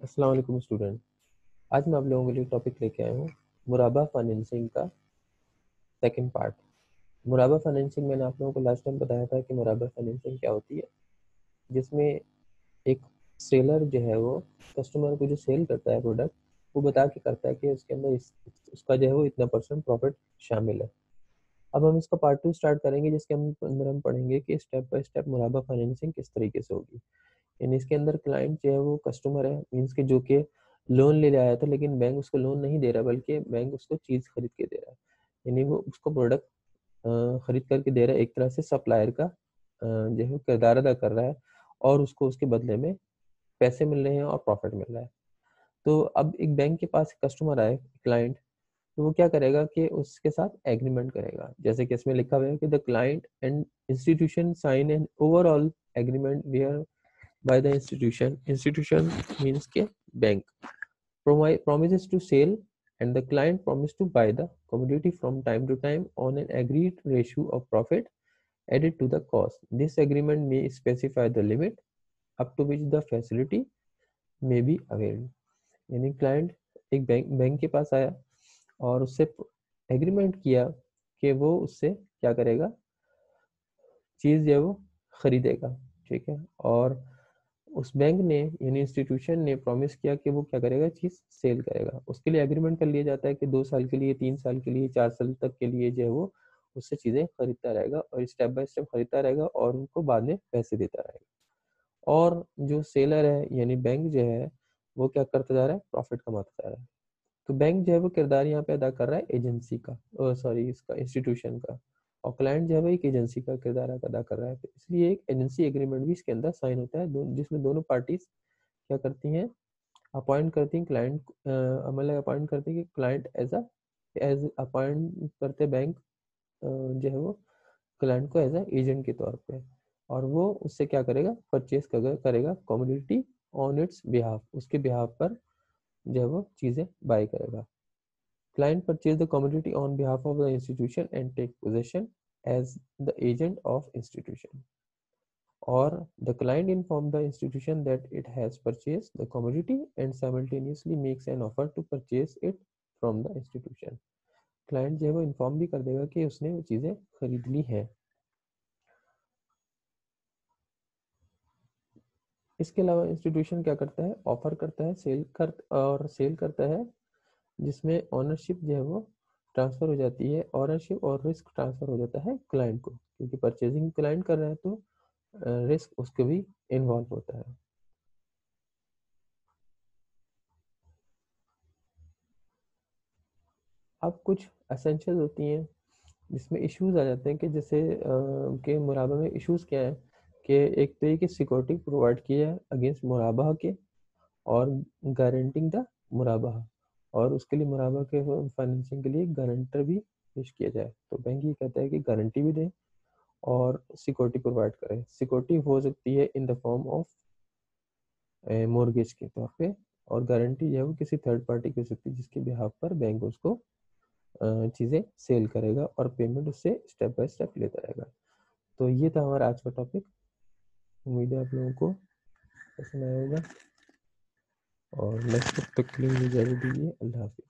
अस्सलाम वालेकुम स्टूडेंट। आज मैं आप लोगों के लिए टॉपिक लेके आया हूँ मुराबा फाइनेंसिंग का सेकंड पार्ट मुराबा फाइनेंसिंग मैंने आप लोगों को लास्ट टाइम बताया था कि मुराबा फाइनेंसिंग क्या होती है जिसमें एक सेलर जो है वो कस्टमर को जो सेल करता है प्रोडक्ट वो बता के करता है कि उसके अंदर इस, उसका जो है वो इतना परसेंट प्रॉफिट शामिल है। अब हम इसका पार्ट टू स्टार्ट करेंगे जिसके अंदर हम पढ़ेंगे कि स्टेप बाय स्टेप मुराबा फाइनेंसिंग किस तरीके से होगी। यानी इसके अंदर क्लाइंट जो है वो कस्टमर है मीन्स के जो कि लोन ले आया था, लेकिन बैंक उसको लोन नहीं दे रहा, बल्कि बैंक उसको चीज़ खरीद के दे रहा है। यानी वो उसको प्रोडक्ट खरीद करके दे रहा है एक तरह से सप्लायर का जो है किरदार अदा कर रहा है और उसको उसके बदले में पैसे मिल रहे हैं और प्रॉफिट मिल रहा है। तो अब एक बैंक के पास कस्टमर आए क्लाइंट तो वो क्या करेगा कि उसके साथ एग्रीमेंट करेगा। जैसे कि इसमें लिखा हुआ है कि the client and institution sign an overall agreement where by the institution. Institution means ke bank. Promises to sell and the client promise to buy the commodity from time to time on an agreed ratio of profit added to the cost. This agreement may specify the limit up to which the facility may be availed. यानी client एक bank bank के पास आया और उससे agreement किया कि वो उससे क्या करेगा चीज़ जो है वो खरीदेगा ठीक है और उस बैंक ने, यानी इंस्टीट्यूशन ने प्रॉमिस किया कि वो क्या करेगा? चीज़ सेल करेगा। उसके लिए एग्रीमेंट कर लिया जाता है कि दो साल के लिए, तीन साल के लिए, चार साल तक के लिए जो है वो उससे चीज़ें खरीदता रहेगा और स्टेप बाय स्टेप खरीदता रहेगा और उनको बाद में पैसे देता रहेगा। और जो सेलर है, यानी बैंक जो है, वो क्या करता जा रहा है? प्रॉफिट कमाता जा रहा है। तो बैंक जो है वो किरदार यहाँ पे अदा कर रहा है एजेंसी का सॉरी इसका इंस्टीट्यूशन का। और क्लाइंट जो है एक एजेंसी का किरदार अदा कर रहा है। तो इसलिए एक एजेंसी एग्रीमेंट भी इसके अंदर साइन होता है। दो, जिसमें दोनों पार्टीज़ क्या करती हैं अपॉइंट करती हैं क्लाइंट मतलब अपॉइंट करती है कि क्लाइंट एज एज अपॉइंट करते बैंक जो है वो क्लाइंट को एज अ एजेंट के तौर पे। और वो उससे क्या करेगा परचेज करेगा कम्युनिटी ऑन इट्स बिहाफ उसके बिहाफ पर जो है वो चीज़ें बाय करेगा। Client purchase the commodity on behalf of the institution and take possession as the agent of institution. Or the client inform the institution that it has purchased the commodity and simultaneously makes an offer to purchase it from the institution. Client जो है वो inform भी कर देगा कि उसने वो चीज़ें खरीद ली हैं इसके अलावा इंस्टीट्यूशन क्या करता है ऑफ़र करता है सेल कर और सेल करता है जिसमें ऑनरशिप जो है वो ट्रांसफ़र हो जाती है ऑनरशिप और रिस्क ट्रांसफ़र हो जाता है क्लाइंट को। क्योंकि परचेजिंग क्लाइंट कर रहा है तो रिस्क उसको भी इन्वॉल्व होता है। अब कुछ असेंशियल होती हैं, जिसमें इश्यूज़ आ जाते हैं कि जैसे के मुराबा में इश्यूज़ क्या है कि एक तो ये कि सिक्योरिटी प्रोवाइड किया है अगेंस्ट मुराबा के और गारंटिंग द मुराबा। और उसके लिए मुराबा के फाइनेंसिंग के लिए गारंटर भी पेश किया जाए। तो बैंक ये कहता है कि गारंटी भी दें और सिक्योरिटी प्रोवाइड करें। सिक्योरिटी हो सकती है in the form of mortgage के तौर पे और गारंटी जो है वो किसी थर्ड पार्टी की हो सकती है जिसके बिहाफ पर बैंक उसको चीज़ें सेल करेगा और पेमेंट उससे स्टेप बाय स्टेप लेता रहेगा। तो ये था हमारा आज का टॉपिक उम्मीद है आप लोगों को पसंद आया होगा। और नेक्स्ट तक के लिए इजाज़त दीजिए। अल्लाह हाफिज़।